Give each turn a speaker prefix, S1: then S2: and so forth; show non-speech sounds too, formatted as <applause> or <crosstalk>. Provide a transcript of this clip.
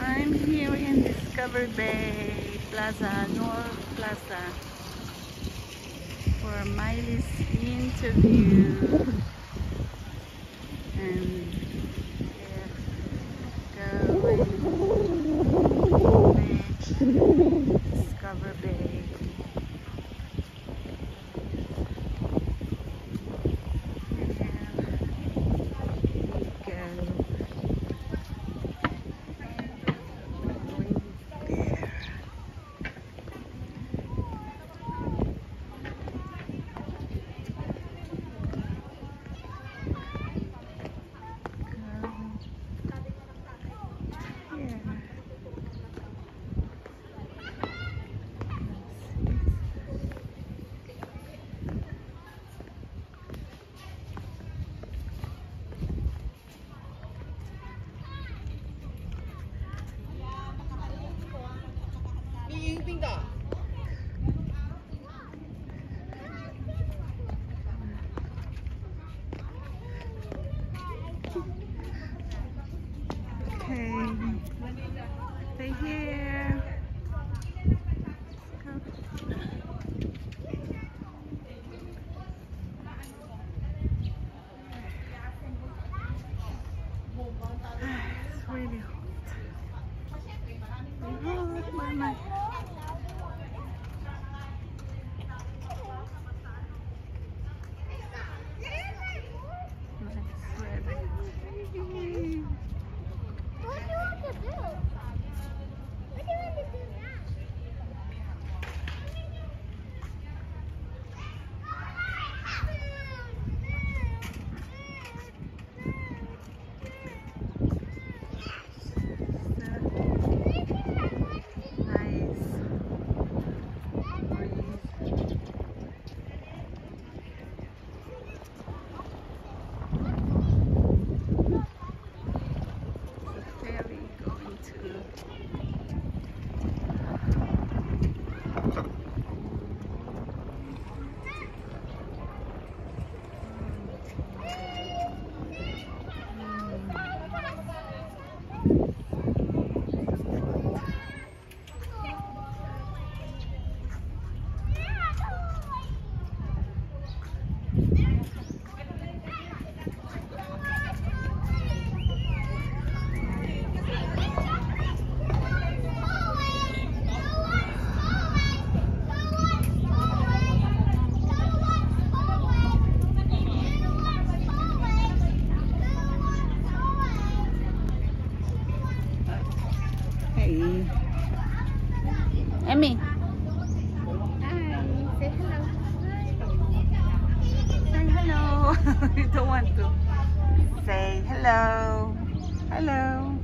S1: I'm here in Discovery Bay Plaza, North Plaza for Miley's interview. And yeah, <laughs> beach, Discovery Bay. And we go. Going there. Go. Yeah. Okay. Stay here. It's really hot. Hot, mama. Emmy.
S2: Hi, say hello.
S1: Say <laughs> hello. you don't want to. Say hello. Hello.